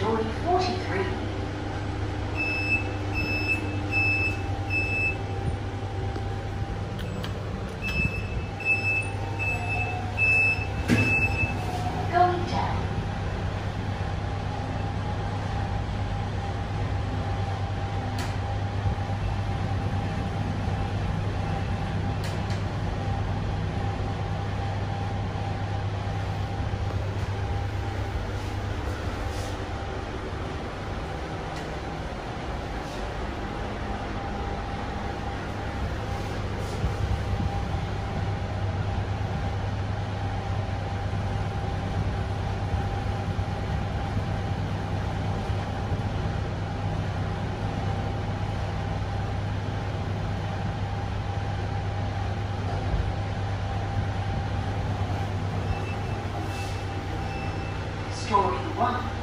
Story 43. 了。